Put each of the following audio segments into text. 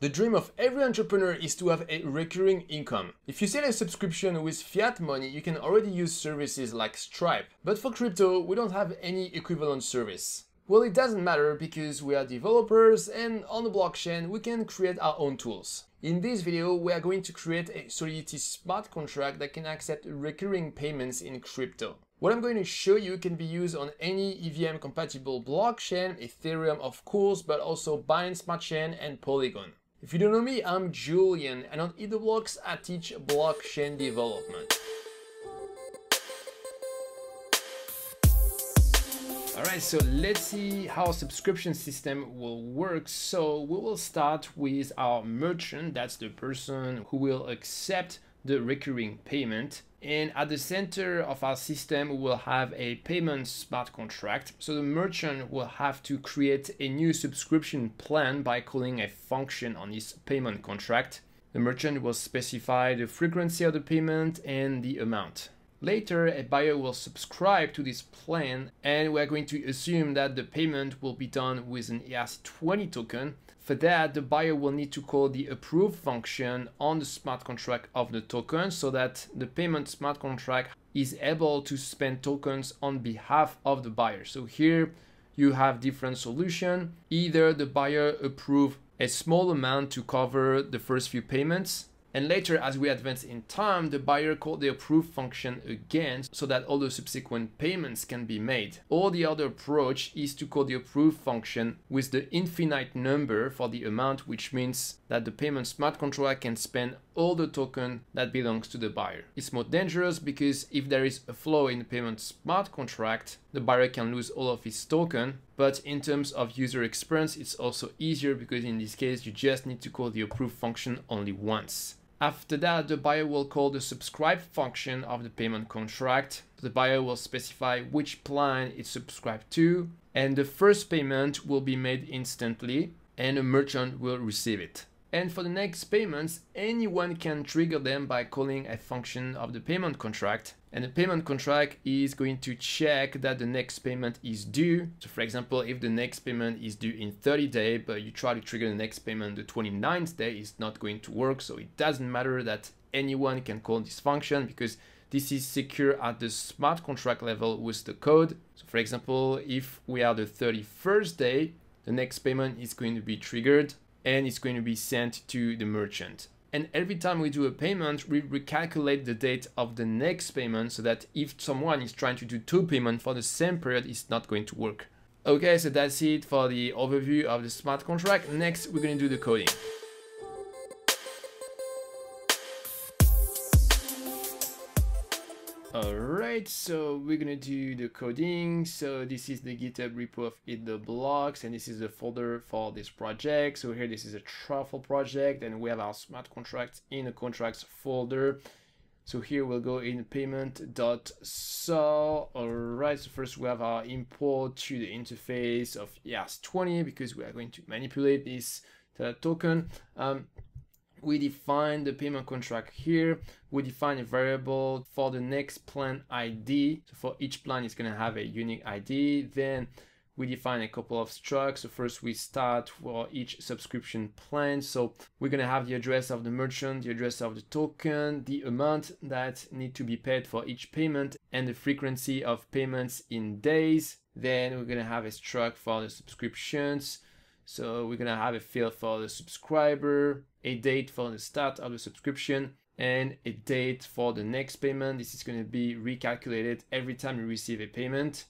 The dream of every entrepreneur is to have a recurring income. If you sell a subscription with fiat money, you can already use services like Stripe. But for crypto, we don't have any equivalent service. Well, it doesn't matter because we are developers and on the blockchain, we can create our own tools. In this video, we are going to create a Solidity smart contract that can accept recurring payments in crypto. What I'm going to show you can be used on any EVM compatible blockchain, Ethereum of course, but also Binance Smart Chain and Polygon. If you don't know me, I'm Julien and on Eat the Blocks I teach blockchain development. Alright, so let's see how subscription system will work. So we will start with our merchant, that's the person who will accept the recurring payment. And at the center of our system, we will have a payment smart contract. So the merchant will have to create a new subscription plan by calling a function on this payment contract. The merchant will specify the frequency of the payment and the amount. Later, a buyer will subscribe to this plan and we're going to assume that the payment will be done with an ERC20 token for that, the buyer will need to call the approve function on the smart contract of the token so that the payment smart contract is able to spend tokens on behalf of the buyer. So here you have different solution. Either the buyer approve a small amount to cover the first few payments and later, as we advance in time, the buyer called the approve function again so that all the subsequent payments can be made. Or the other approach is to call the approve function with the infinite number for the amount, which means that the payment smart contract can spend all the token that belongs to the buyer. It's more dangerous because if there is a flaw in the payment smart contract, the buyer can lose all of his token. But in terms of user experience, it's also easier because in this case, you just need to call the approve function only once. After that, the buyer will call the subscribe function of the payment contract. The buyer will specify which plan it's subscribed to, and the first payment will be made instantly, and the merchant will receive it. And for the next payments, anyone can trigger them by calling a function of the payment contract. And the payment contract is going to check that the next payment is due. So for example, if the next payment is due in 30 days, but you try to trigger the next payment the 29th day, it's not going to work. So it doesn't matter that anyone can call this function because this is secure at the smart contract level with the code. So for example, if we are the 31st day, the next payment is going to be triggered and it's going to be sent to the merchant. And every time we do a payment, we recalculate the date of the next payment so that if someone is trying to do two payments for the same period, it's not going to work. Okay, so that's it for the overview of the smart contract. Next, we're going to do the coding. Alright, so we're gonna do the coding. So this is the GitHub repo of Eat the Blocks, and this is the folder for this project. So here, this is a truffle project, and we have our smart contracts in the contracts folder. So here we'll go in payment.sol. Alright, so first we have our import to the interface of ERC20 because we are going to manipulate this token. Um, we define the payment contract here. We define a variable for the next plan ID. So for each plan, it's going to have a unique ID. Then we define a couple of structs. So first we start for each subscription plan. So we're going to have the address of the merchant, the address of the token, the amount that need to be paid for each payment and the frequency of payments in days. Then we're going to have a struct for the subscriptions. So we're gonna have a field for the subscriber, a date for the start of the subscription, and a date for the next payment. This is gonna be recalculated every time you receive a payment.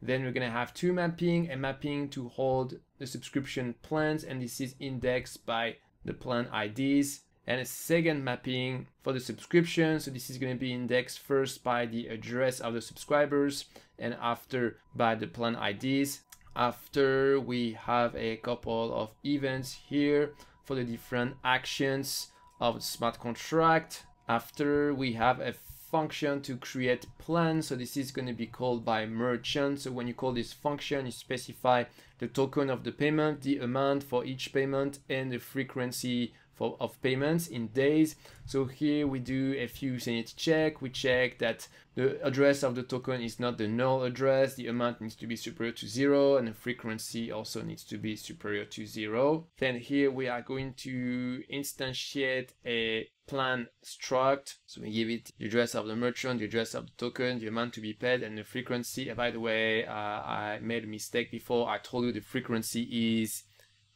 Then we're gonna have two mapping, a mapping to hold the subscription plans, and this is indexed by the plan IDs, and a second mapping for the subscription. So this is gonna be indexed first by the address of the subscribers and after by the plan IDs after we have a couple of events here for the different actions of smart contract after we have a function to create plans. So this is going to be called by merchant. So when you call this function you specify the token of the payment the amount for each payment and the frequency for, of payments in days. So here we do a few sanity check. We check that the address of the token is not the null address. The amount needs to be superior to zero and the frequency also needs to be superior to zero. Then here we are going to instantiate a plan struct. So we give it the address of the merchant, the address of the token, the amount to be paid, and the frequency. And by the way, uh, I made a mistake before. I told you the frequency is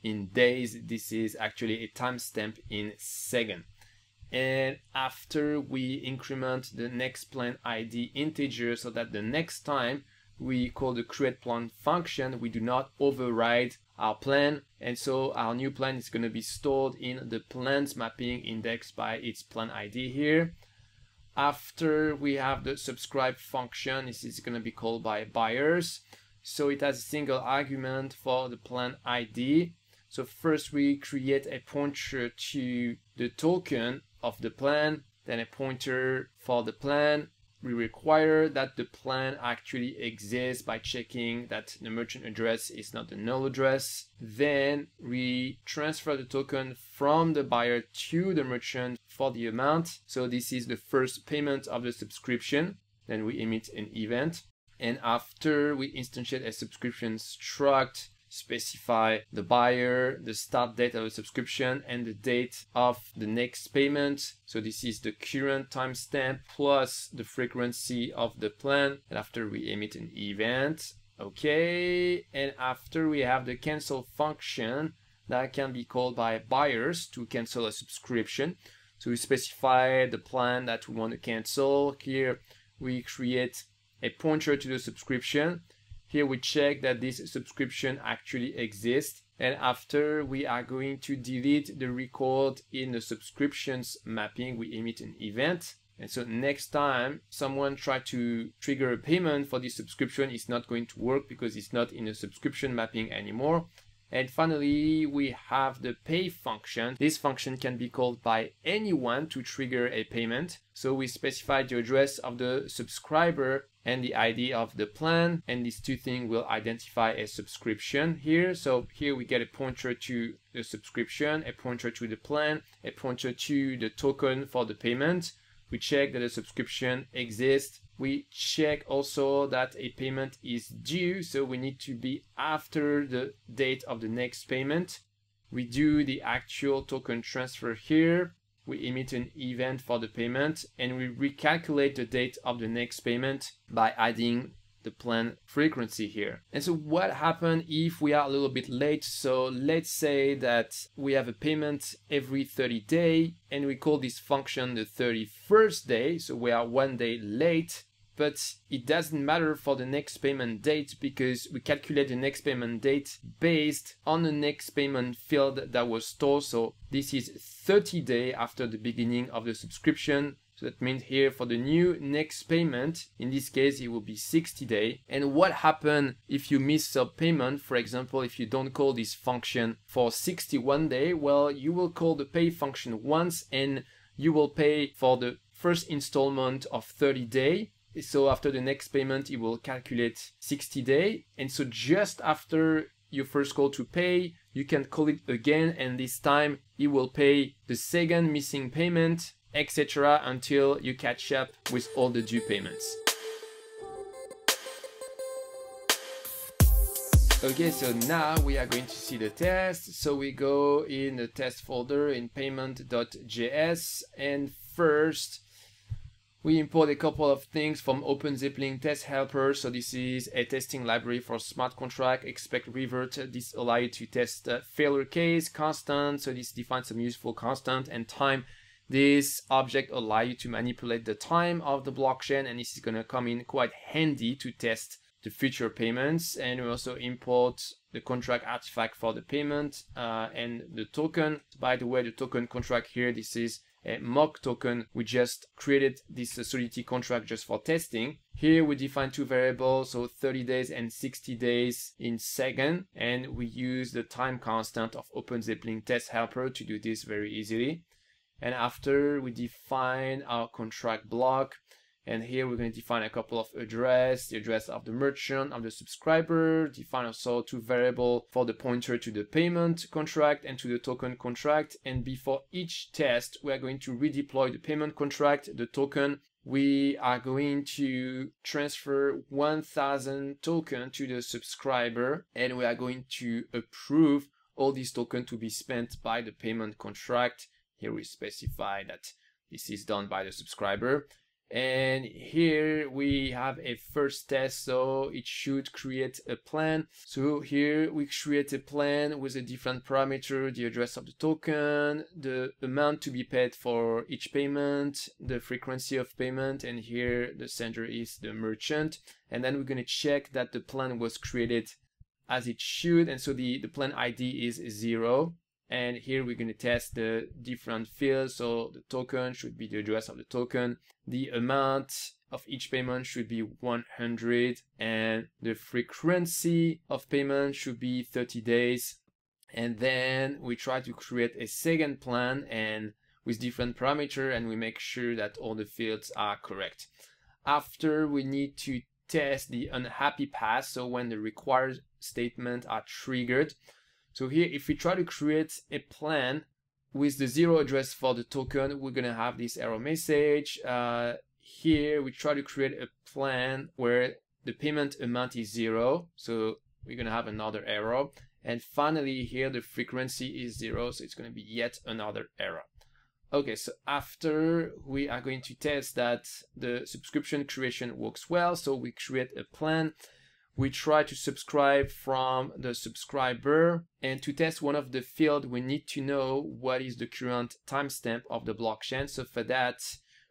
in days. This is actually a timestamp in second. And after we increment the next plan ID integer so that the next time we call the create plan function, we do not override our plan. And so our new plan is going to be stored in the plans mapping index by its plan ID here. After we have the subscribe function, this is going to be called by buyers. So it has a single argument for the plan ID. So first we create a pointer to the token of the plan, then a pointer for the plan. We require that the plan actually exists by checking that the merchant address is not the null address. Then we transfer the token from the buyer to the merchant for the amount. So this is the first payment of the subscription. Then we emit an event. And after we instantiate a subscription struct specify the buyer, the start date of the subscription, and the date of the next payment. So this is the current timestamp plus the frequency of the plan. And after we emit an event, okay. And after we have the cancel function that can be called by buyers to cancel a subscription. So we specify the plan that we want to cancel. Here we create a pointer to the subscription here we check that this subscription actually exists. And after we are going to delete the record in the subscriptions mapping, we emit an event. And so next time someone try to trigger a payment for this subscription, it's not going to work because it's not in the subscription mapping anymore. And finally, we have the pay function. This function can be called by anyone to trigger a payment. So we specify the address of the subscriber and the ID of the plan. And these two things will identify a subscription here. So here we get a pointer to the subscription, a pointer to the plan, a pointer to the token for the payment. We check that the subscription exists we check also that a payment is due, so we need to be after the date of the next payment. We do the actual token transfer here. We emit an event for the payment and we recalculate the date of the next payment by adding the plan frequency here. And so what happens if we are a little bit late? So let's say that we have a payment every 30 day and we call this function the 31st day. So we are one day late but it doesn't matter for the next payment date because we calculate the next payment date based on the next payment field that was stored. So this is 30 day after the beginning of the subscription. So that means here for the new next payment, in this case, it will be 60 day. And what happens if you miss a payment? For example, if you don't call this function for 61 day, well, you will call the pay function once and you will pay for the first installment of 30 day so after the next payment, it will calculate 60 day. And so just after your first call to pay, you can call it again. And this time it will pay the second missing payment, etc. until you catch up with all the due payments. Okay, so now we are going to see the test. So we go in the test folder in payment.js and first we import a couple of things from OpenZeppelin Test Helper. So this is a testing library for smart contract, expect revert. This allows you to test uh, failure case, constant. So this defines some useful constant and time. This object allow you to manipulate the time of the blockchain and this is going to come in quite handy to test the future payments. And we also import the contract artifact for the payment uh, and the token. By the way, the token contract here, this is mock token. We just created this uh, Solidity contract just for testing. Here we define two variables, so 30 days and 60 days in second, and we use the time constant of OpenZeppelin test helper to do this very easily. And after we define our contract block, And here we're going to define a couple of address, the address of the merchant, of the subscriber, define also two variable for the pointer to the payment contract and to the token contract. And before each test, we are going to redeploy the payment contract, the token. We are going to transfer 1000 token to the subscriber and we are going to approve all these tokens to be spent by the payment contract. Here we specify that this is done by the subscriber and here we have a first test so it should create a plan. So here we create a plan with a different parameter the address of the token the amount to be paid for each payment the frequency of payment and here the sender is the merchant. And then we're going to check that the plan was created as it should and so the the plan id is zero and here we're going to test the different fields. So the token should be the address of the token. The amount of each payment should be 100 and the frequency of payment should be 30 days. And then we try to create a second plan and with different parameter and we make sure that all the fields are correct. After we need to test the unhappy path. So when the required statement are triggered so here, if we try to create a plan with the zero address for the token, we're gonna have this error message. Uh, here, we try to create a plan where the payment amount is zero. So we're gonna have another error. And finally here, the frequency is zero. So it's gonna be yet another error. Okay, so after we are going to test that the subscription creation works well. So we create a plan we try to subscribe from the subscriber and to test one of the field we need to know what is the current timestamp of the blockchain. So for that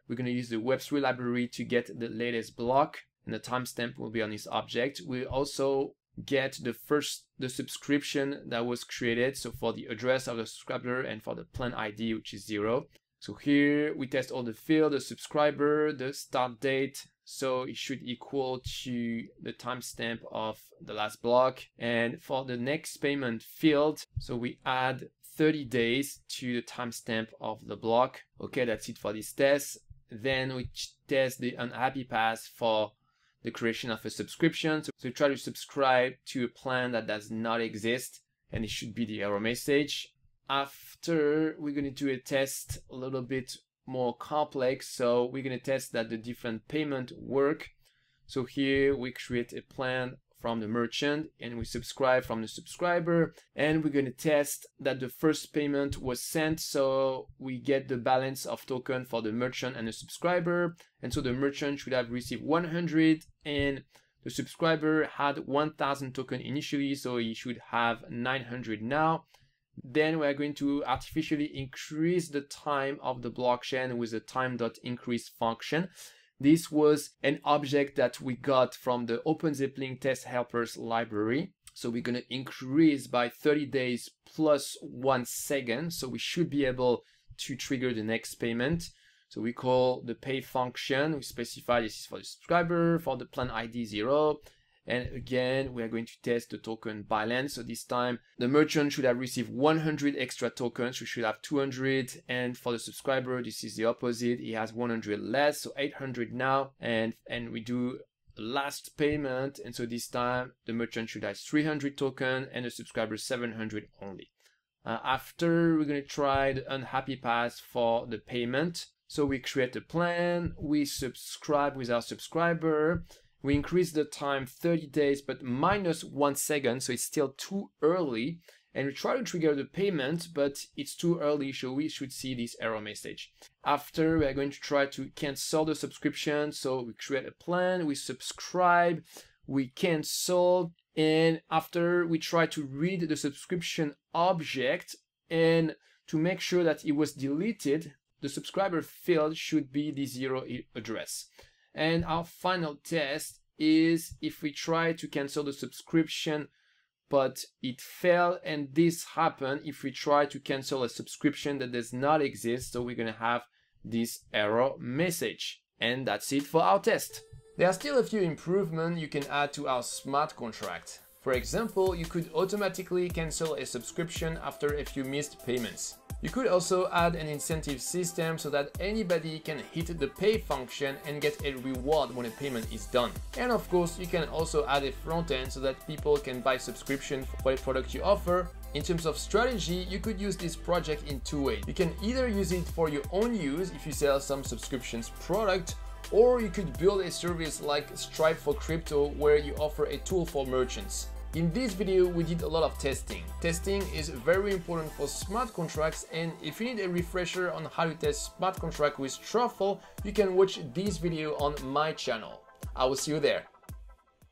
we're going to use the web3 library to get the latest block and the timestamp will be on this object. We also get the first the subscription that was created so for the address of the subscriber and for the plan id which is zero so here we test all the field the subscriber the start date so it should equal to the timestamp of the last block. And for the next payment field, so we add 30 days to the timestamp of the block. Okay, that's it for this test. Then we test the unhappy path for the creation of a subscription. So, we try to subscribe to a plan that does not exist and it should be the error message. After we're going to do a test a little bit more complex. So we're going to test that the different payment work. So here we create a plan from the merchant and we subscribe from the subscriber. And we're going to test that the first payment was sent. So we get the balance of token for the merchant and the subscriber. And so the merchant should have received 100 and the subscriber had 1000 token initially. So he should have 900 now then we are going to artificially increase the time of the blockchain with the time.increase function. This was an object that we got from the OpenZeppelin test helpers library. So we're going to increase by 30 days plus one second. So we should be able to trigger the next payment. So we call the pay function. We specify this is for the subscriber, for the plan ID zero, and again, we are going to test the token balance. So this time the merchant should have received 100 extra tokens. We should have 200. And for the subscriber, this is the opposite. He has 100 less, so 800 now. And, and we do last payment. And so this time the merchant should have 300 token and the subscriber 700 only. Uh, after we're going to try the unhappy path for the payment. So we create a plan, we subscribe with our subscriber, we increase the time 30 days, but minus one second, so it's still too early. And we try to trigger the payment, but it's too early, so we should see this error message. After, we are going to try to cancel the subscription. So we create a plan, we subscribe, we cancel, and after we try to read the subscription object and to make sure that it was deleted, the subscriber field should be the zero address. And our final test is if we try to cancel the subscription, but it failed and this happened if we try to cancel a subscription that does not exist. So we're going to have this error message. And that's it for our test. There are still a few improvements you can add to our smart contract. For example, you could automatically cancel a subscription after a few missed payments. You could also add an incentive system so that anybody can hit the pay function and get a reward when a payment is done. And of course, you can also add a front end so that people can buy subscription for a product you offer in terms of strategy, you could use this project in two ways. You can either use it for your own use if you sell some subscriptions product, or you could build a service like Stripe for crypto where you offer a tool for merchants. In this video, we did a lot of testing. Testing is very important for smart contracts and if you need a refresher on how to test smart contract with Truffle, you can watch this video on my channel. I will see you there.